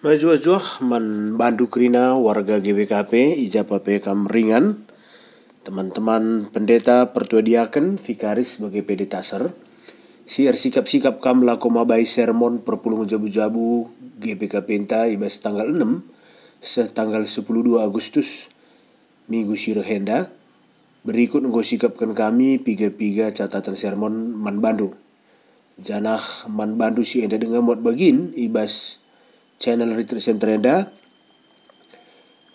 Majuah man bandu krina warga GBKP ijapa kam ringan. Teman-teman pendeta pertua diaken vikaris sebagai pedetaser siar sikap-sikap kam lako mabai sermon perpulung jabu-jabu GBK Penta ibas tanggal 6 setanggal 12 Agustus minggu sirhenda berikut nggo sikapkan kami piga-piga catatan sermon man bandu. Janah man bandu si enda dengan mod bagin ibas channel Retreat Center Enda.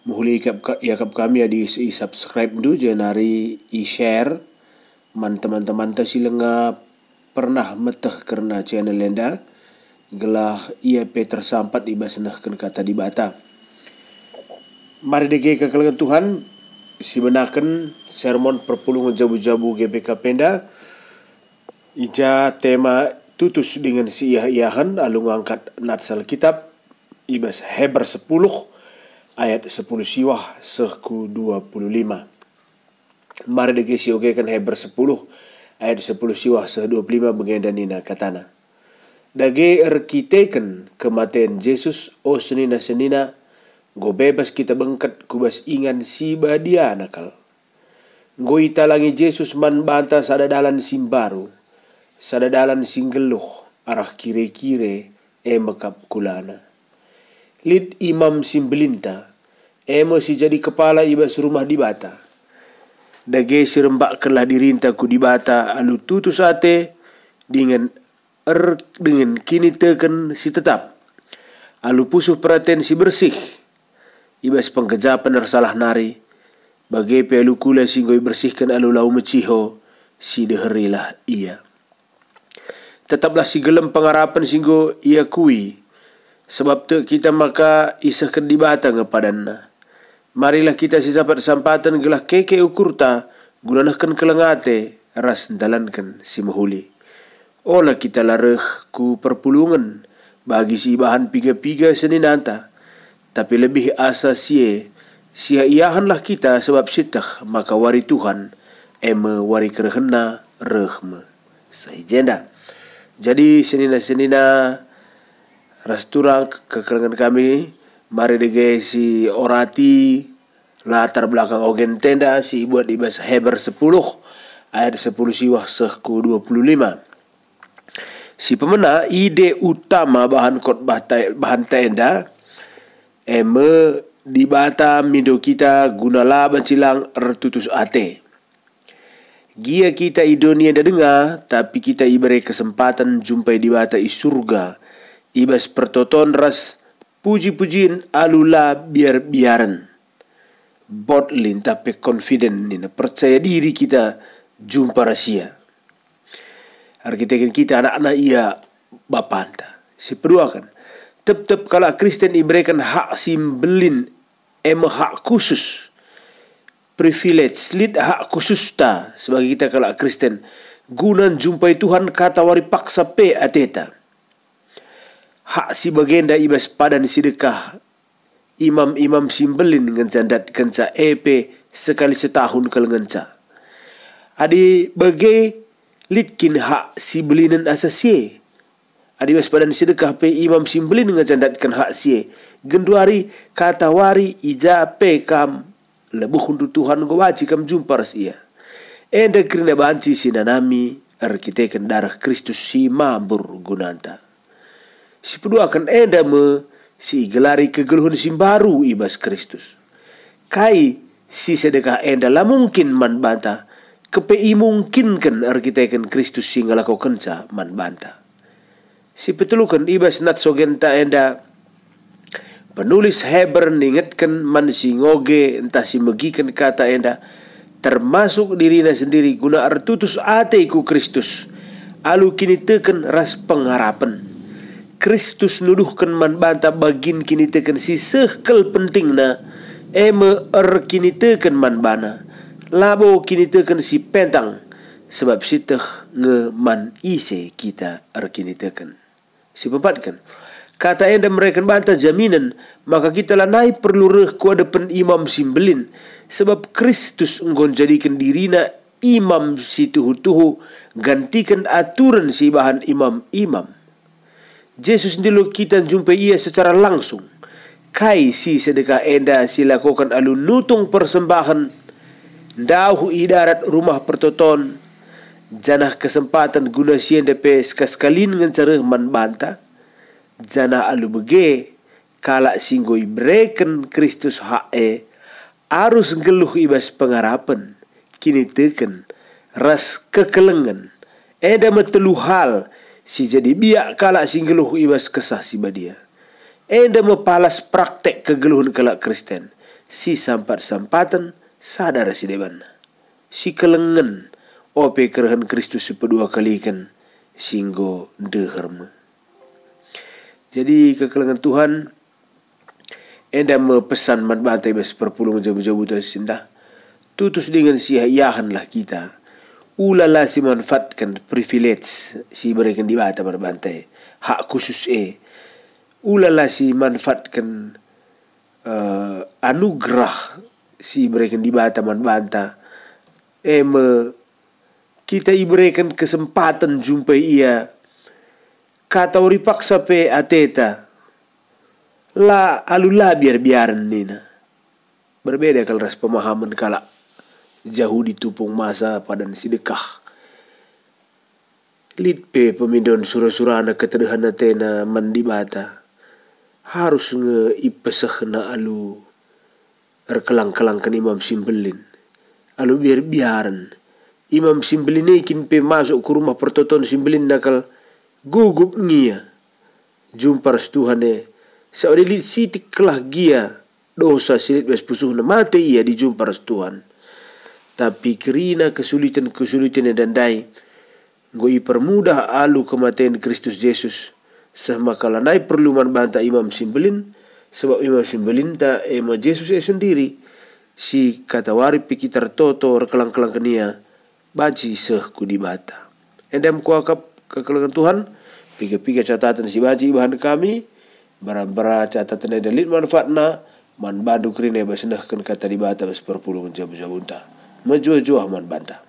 Muhuli yakap, yakap kami adi i subscribe du jenari i share man teman-teman ta silenga pernah metah karena channel Enda gelah ia pe tersampat ibasnahkan kata di bata. Mari dege kekalangan Tuhan. Si benakan sermon perpulungan jabu-jabu GBK Penda. Ija tema tutus dengan si iya-iyahan alung angkat natsal kitab ibas Heber 10 ayat 10 siwah seku 25. Mari degi oke kan Heber 10 ayat 10 siwah seh 25 nina katana. Dage erkiteken kematian Yesus o senina-senina go bebas kita bengket kubas ingan si badia nakal. Go italangi Yesus man banta sadadalan simbaru, sadadalan singgeluh arah kire-kire e mekap kulana lid imam simbelinta. Emo si jadi kepala ibas rumah di bata. Dage si rembak kelah dirinta ku di bata alu tutu sate dengan er dengan kini teken si tetap. Alu pusuh perhatian si bersih. Ibas pengkejapan salah nari. Bagai pelu kula singgoi bersihkan alu lau meciho si deherilah ia. Tetaplah si gelem pengarapan singgo ia kui sebab tu kita maka isah di batang. Marilah kita sisapat sempatan gelah keke ukurta gunanakan kelengate ras dalankan si mahuli. Ola kita lareh ku perpulungan bagi si bahan piga-piga seninanta. Tapi lebih asa sie sia iahanlah kita sebab sitah maka wari Tuhan eme wari kerehena rehme. Sahijenda. Jadi senina-senina Rasturang kekurangan kami mari dege si orati latar belakang ogen tenda si buat di bahasa Heber 10 ayat 10 siwah sehku 25 si pemena ide utama bahan khotbah bahan tenda eme di bata mido kita guna laban silang ertutus ate. Gia kita idonia dengar tapi kita iberi kesempatan jumpai di bata i surga ibas pertoton ras puji-pujian alula biar-biaran. Botlin tapi confident ni percaya diri kita jumpa rahasia. Arkitektur kita anak-anak ia bapanta. Si kan. Tep-tep kalau Kristen diberikan hak simbelin em hak khusus privilege lid hak khusus ta sebagai kita kalau Kristen gunan jumpai Tuhan kata wari paksa pe ateta hak si bagenda ibas padan sidekah imam-imam simbelin dengan jandat kenca EP sekali setahun ke lenganca. Adi bagai litkin hak si belinan asasi. Adi bas padan sedekah pe imam simbelin dengan jandatkan hak si. Genduari kata wari ija pe kam lebuh untuk Tuhan go waji kam jumpa ia. Enda kerana banci sinanami arkiteken darah Kristus si mambur gunanta si pedua akan enda me si gelari kegeluhan baru ibas Kristus. Kai si sedekah enda lah mungkin man banta kepei mungkinkan arkiteken Kristus si ngalakukan sa man banta. Si petulukan ibas nat sogenta enda penulis Heber ningetkan man si ngoge entah si megikan kata enda termasuk dirinya sendiri guna artutus ate ku Kristus alu kini teken ras pengharapan Kristus nuduhkan man banta bagin kini teken si sehkel penting na. Eme er kini teken man bana. Labo kini teken si pentang. Sebab si teh nge man ise kita er kini teken si kan kata enda mereka banta jaminan maka kita lah naik perlu reh ku imam simbelin. Sebab Kristus nggon jadikan dirina imam si tuhu-tuhu gantikan aturan si bahan imam-imam Yesus dulu kita jumpa ia secara langsung. kai si sedekah enda silakukan alu nutung persembahan. Dahu idarat rumah pertoton. Janah kesempatan guna sien depe sekaskalin ngan cara man banta. Janah alu bege kala singgoi breken Kristus hae arus geluh ibas pengarapan kini teken ras kekelengan. Eda metelu hal si jadi biak kala singgeluh ibas kesah si badia. Enda mepalas praktek kegeluhan kala Kristen. Si sampat sampatan sadar si deban. Si kelengan ope kerahan Kristus sepedua kali kan singgo deherme. Jadi kekelengan Tuhan enda mepesan mat bantai bes perpulung jabu-jabu sindah. Tutus dengan si yahan lah kita ulala si manfaatkan privilege si berikan di bata berbantai. Hak khusus e ulala si manfaatkan uh, anugerah si berikan di bata man banta em kita iberikan kesempatan jumpai ia. Kata ori paksa pe ateta la alula biar biaran nina berbeda kalau ras pemahaman kalak jauh ditupung masa padan sidekah. Litpe pemindon surah-surah anak keterhana tena mandi bata. Harus nge ipesah na alu erkelang-kelang kan imam simbelin. Alu biar biaran. Imam simbelin ikin pe masuk ke rumah pertoton simbelin nakal gugup ngia. Jumpa Tuhan e. Saudi sitik kelah gia dosa silit bes pusuh na mati ia di jumpa Tapi kerina kesulitan-kesulitan dan dai goi permudah alu kematian Kristus Yesus. Sama kala nai perlu banta imam simbelin sebab imam simbelin ta ema Yesus e sendiri. Si kata wari pikitar toto kelang-kelang kenia baci seh di bata endam kuakap kekelangan Tuhan piga-piga catatan si baci bahan kami bara-bara catatan dalit manfaatna man bandu kerina basenahkan kata di bas perpuluhan jabu-jabunta. Majua-jua man banta.